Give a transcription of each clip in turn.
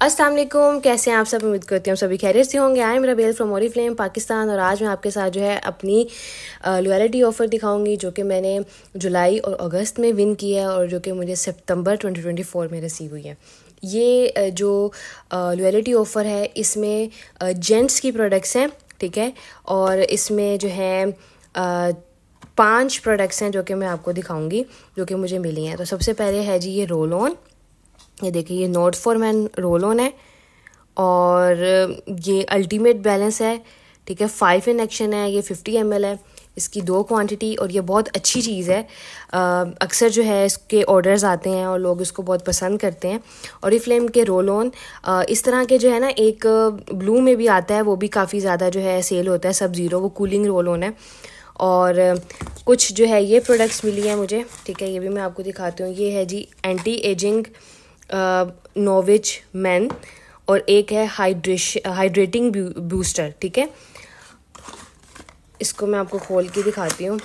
अस्सलाम वालेकुम, कैसे हैं आप सब? उम्मीद करती हूँ सभी खैरियत से होंगे। आई मेरा बेल फ्रॉम ओरी फ्लेम पाकिस्तान, और आज मैं आपके साथ जो है अपनी लॉयल्टी ऑफ़र दिखाऊँगी, जो कि मैंने जुलाई और अगस्त में विन किया है और जो कि मुझे सितंबर 2024 में रिसीव हुई है। ये जो लॉयल्टी ऑफ़र है, इसमें जेंट्स की प्रोडक्ट्स हैं, ठीक है? और इसमें जो है पाँच प्रोडक्ट्स हैं जो कि मैं आपको दिखाऊँगी, जो कि मुझे मिली हैं। तो सबसे पहले है जी ये रोल ऑन ये देखिए, ये note for man roll on है और ये अल्टीमेट बैलेंस है, ठीक है फाइव इन एक्शन है, ये फिफ्टी एमएल है, इसकी दो क्वांटिटी और ये बहुत अच्छी चीज़ है। अक्सर जो है इसके ऑर्डर्स आते हैं और लोग इसको बहुत पसंद करते हैं। और ये फ्लेम के रोल ऑन इस तरह के जो है ना, एक ब्लू में भी आता है, वो भी काफ़ी ज़्यादा जो है सेल होता है, सब ज़ीरो वो कूलिंग रोल ऑन है। और कुछ जो है ये प्रोडक्ट्स मिली है मुझे, ठीक है, ये भी मैं आपको दिखाती हूँ। ये है जी एंटी एजिंग नोविच मैन और एक है हाइड्रेश हाइड्रेटिंग बूस्टर ठीक है? इसको मैं आपको खोल के दिखाती हूँ।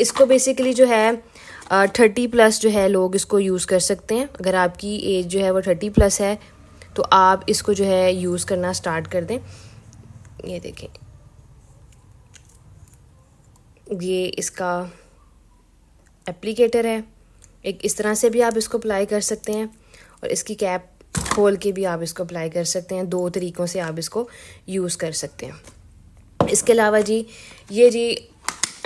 इसको बेसिकली जो है थर्टी प्लस जो है लोग इसको यूज़ कर सकते हैं। अगर आपकी एज जो है वो थर्टी प्लस है तो आप इसको जो है यूज़ करना स्टार्ट कर दें। ये देखें। ये इसका एप्लीकेटर है। एक, इस तरह से भी आप इसको अप्लाई कर सकते हैं। और इसकी कैप खोल के भी आप इसको अप्लाई कर सकते हैं। दो तरीक़ों से आप इसको यूज़ कर सकते हैं। इसके अलावा जी, ये जी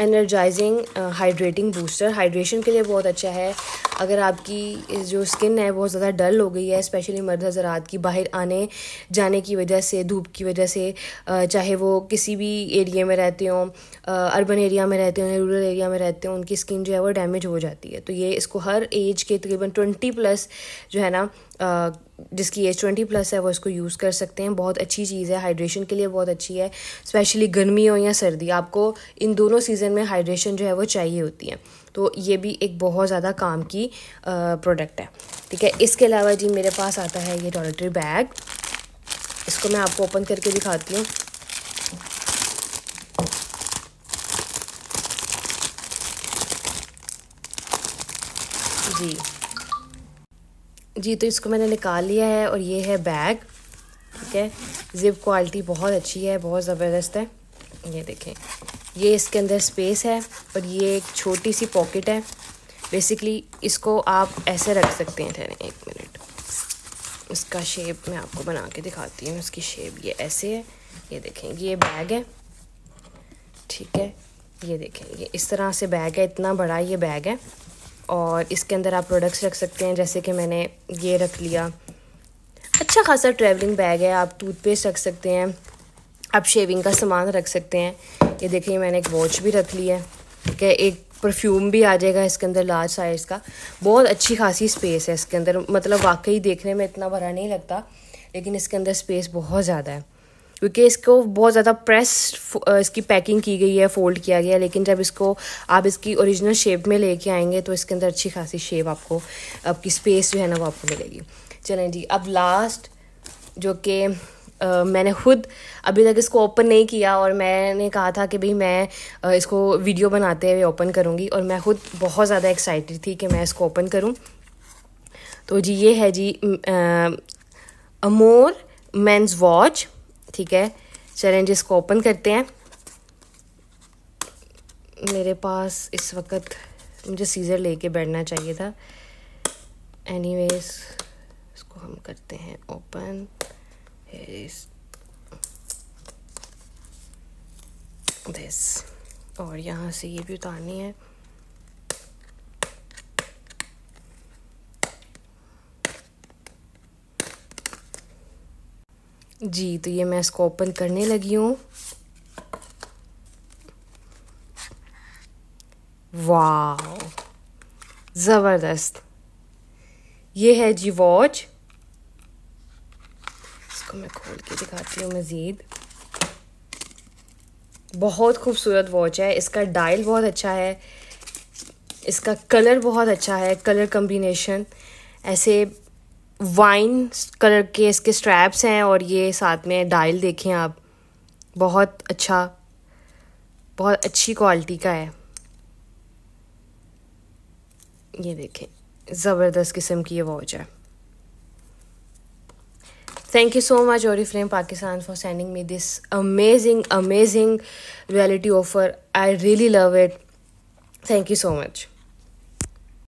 एनर्जाइजिंग हाइड्रेटिंग बूस्टर हाइड्रेशन के लिए बहुत अच्छा है। अगर आपकी जो स्किन है, बहुत ज़्यादा डल हो गई है स्पेशली मर्द हजरात की, बाहर आने, जाने की वजह से, धूप की वजह से चाहे वो किसी भी एरिया में रहते हों अर्बन एरिया में रहते हों रूरल एरिया में रहते हों, उनकी स्किन जो है, वो डैमेज हो जाती है। तो ये इसको हर एज के तकरीबन ट्वेंटी प्लस जो है ना जिसकी एज ट्वेंटी प्लस है, वो इसको यूज़ कर सकते हैं। बहुत अच्छी चीज़ है हाइड्रेशन के लिए बहुत अच्छी है। स्पेशली गर्मी हो या सर्दी, आपको इन दोनों सीज़न में हाइड्रेशन जो है, वो चाहिए होती है। तो ये भी एक बहुत ज़्यादा काम की प्रोडक्ट है। ठीक है, इसके अलावा जी मेरे पास आता है ये टॉयलेटरी बैग इसको मैं आपको ओपन करके दिखाती हूँ। जी। जी तो इसको मैंने निकाल लिया है और ये है बैग, ठीक है? जिप क्वालिटी बहुत अच्छी है, बहुत ज़बरदस्त है। ये देखें, ये इसके अंदर स्पेस है और ये एक छोटी सी पॉकेट है। बेसिकली इसको आप ऐसे रख सकते हैं, ठहरे, एक मिनट। इसका शेप मैं आपको बना के दिखाती हूँ, इसकी शेप ये ऐसे है। ये देखें, ये बैग है, ठीक है? ये देखें, ये इस तरह से बैग है, इतना बड़ा ये बैग है। और इसके अंदर आप प्रोडक्ट्स रख सकते हैं, जैसे कि मैंने ये रख लिया। अच्छा खासा ट्रैवलिंग बैग है, आप टूथपेस्ट रख सकते हैं, आप शेविंग का सामान रख सकते हैं। ये देखिए, मैंने एक वॉच भी रख ली है, ठीक है? एक परफ्यूम भी आ जाएगा इसके अंदर लार्ज साइज़ का। बहुत अच्छी खासी स्पेस है इसके अंदर। मतलब वाकई देखने में इतना बड़ा नहीं लगता, लेकिन इसके अंदर स्पेस बहुत ज़्यादा है। क्योंकि इसको बहुत ज़्यादा प्रेस इसकी पैकिंग की गई है फोल्ड किया गया है, लेकिन जब इसको आप इसकी ओरिजिनल शेप में लेके आएँगे तो इसके अंदर अच्छी खासी शेप आपको, आपकी स्पेस जो है ना, वो आपको मिलेगी। चलें जी, अब लास्ट जो कि मैंने खुद अभी तक इसको ओपन नहीं किया और मैंने कहा था कि भाई मैं इसको वीडियो बनाते हुए ओपन करूँगी और मैं खुद बहुत ज़्यादा एक्साइटेड थी कि मैं इसको ओपन करूँ। तो जी, ये है जी अमोर मेंस वॉच ठीक है। चलें जिसको ओपन करते हैं। मेरे पास इस वक्त मुझे सीज़र लेके बैठना चाहिए था। एनीवेज इसको हम करते हैं ओपन दिस और यहाँ से ये भी उतारनी है। जी तो ये मैं इसको ओपन करने लगी हूँ। वाह ज़बरदस्त। ये है जी वॉच। इसको मैं खोल के दिखाती हूँ मज़ीद। बहुत खूबसूरत वॉच है। इसका डायल बहुत अच्छा है। इसका कलर बहुत अच्छा है। Colour combination. ऐसे वाइन कलर के इसके स्ट्रैप्स हैं और ये साथ में डायल देखें आप। बहुत अच्छा बहुत अच्छी क्वालिटी का है। ये देखें, ज़बरदस्त किस्म की ये वॉच है। थैंक यू सो मच और from Pakistan for sending me this amazing amazing reality offer I really love it thank you so much